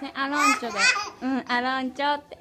せん。アロンチョだようんアロンチョって。